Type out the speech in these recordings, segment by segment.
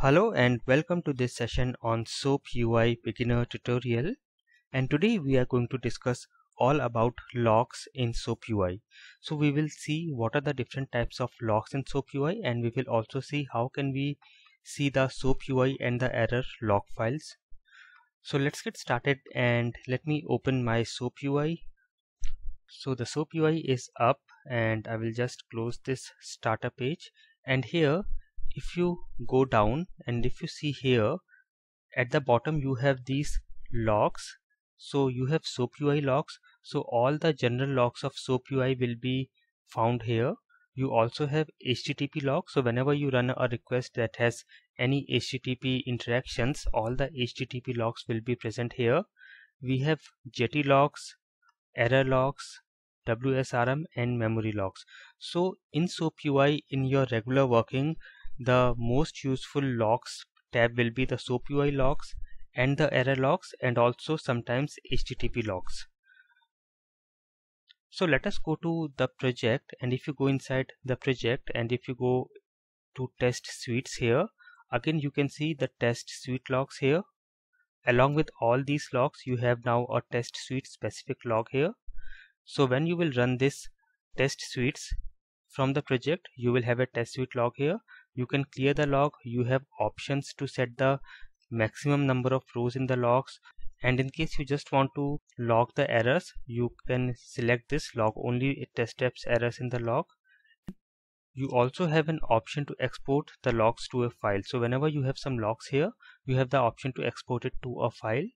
Hello and welcome to this session on SOAP UI beginner tutorial and today we are going to discuss all about logs in SOAP UI. So we will see what are the different types of logs in SOAP UI and we will also see how can we see the SOAP UI and the error log files. So let's get started and let me open my SOAP UI. So the SOAP UI is up and I will just close this starter page and here if you go down and if you see here at the bottom you have these logs so you have soap UI logs so all the general logs of soap UI will be found here. You also have HTTP logs so whenever you run a request that has any HTTP interactions all the HTTP logs will be present here. We have jetty logs error logs WSRM and memory logs so in SOAP UI in your regular working the most useful logs tab will be the SOAP UI logs and the error logs and also sometimes HTTP logs. So let us go to the project and if you go inside the project and if you go to test suites here again you can see the test suite logs here. Along with all these logs you have now a test suite specific log here. So when you will run this test suites from the project you will have a test suite log here you can clear the log. You have options to set the maximum number of rows in the logs. And in case you just want to log the errors you can select this log only test steps errors in the log. You also have an option to export the logs to a file. So whenever you have some logs here you have the option to export it to a file.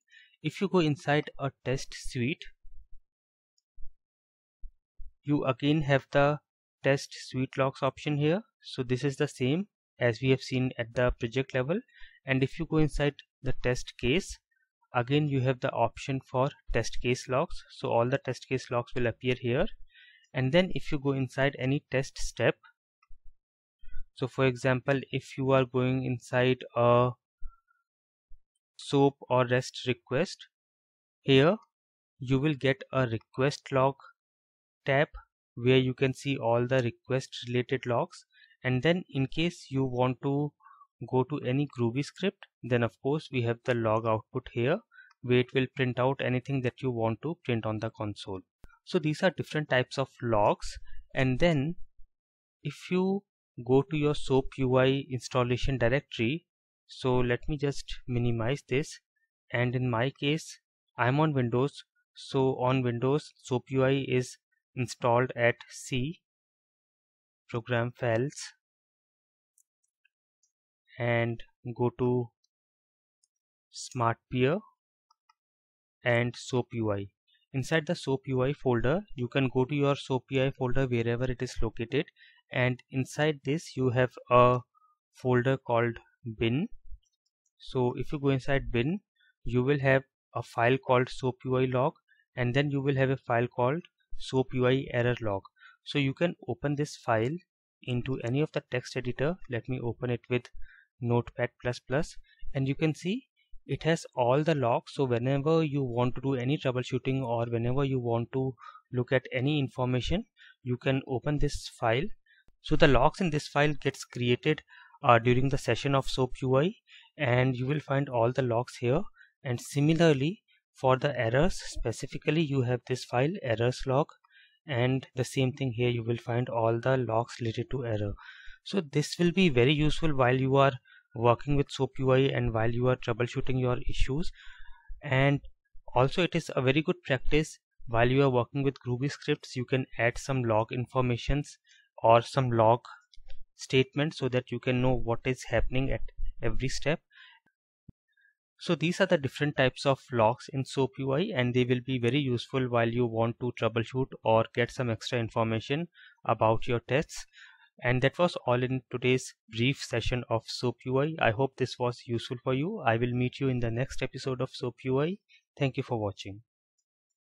If you go inside a test suite you again have the test suite logs option here. So this is the same as we have seen at the project level. And if you go inside the test case again you have the option for test case logs. So all the test case logs will appear here. And then if you go inside any test step so for example if you are going inside a soap or rest request here you will get a request log tab where you can see all the request related logs and then in case you want to go to any groovy script then of course we have the log output here where it will print out anything that you want to print on the console. So these are different types of logs. And then if you go to your soap UI installation directory so let me just minimize this. And in my case I'm on Windows. So on Windows soap UI is installed at C program files and go to SmartBear and SOAP UI. Inside the SOAP UI folder, you can go to your SOAP UI folder wherever it is located and inside this you have a folder called bin. So if you go inside bin, you will have a file called SOAP UI log and then you will have a file called SOAP UI error log so you can open this file into any of the text editor. Let me open it with notepad and you can see it has all the logs. So whenever you want to do any troubleshooting or whenever you want to look at any information you can open this file. So the logs in this file gets created uh, during the session of SOAP UI and you will find all the logs here. And similarly for the errors specifically you have this file errors log and the same thing here you will find all the logs related to error. So this will be very useful while you are working with SOAP UI and while you are troubleshooting your issues. And also it is a very good practice while you are working with Groovy scripts you can add some log informations or some log statements so that you can know what is happening at every step so these are the different types of logs in SOAP UI and they will be very useful while you want to troubleshoot or get some extra information about your tests. And that was all in today's brief session of SOAP UI. I hope this was useful for you. I will meet you in the next episode of SOAP UI. Thank you for watching.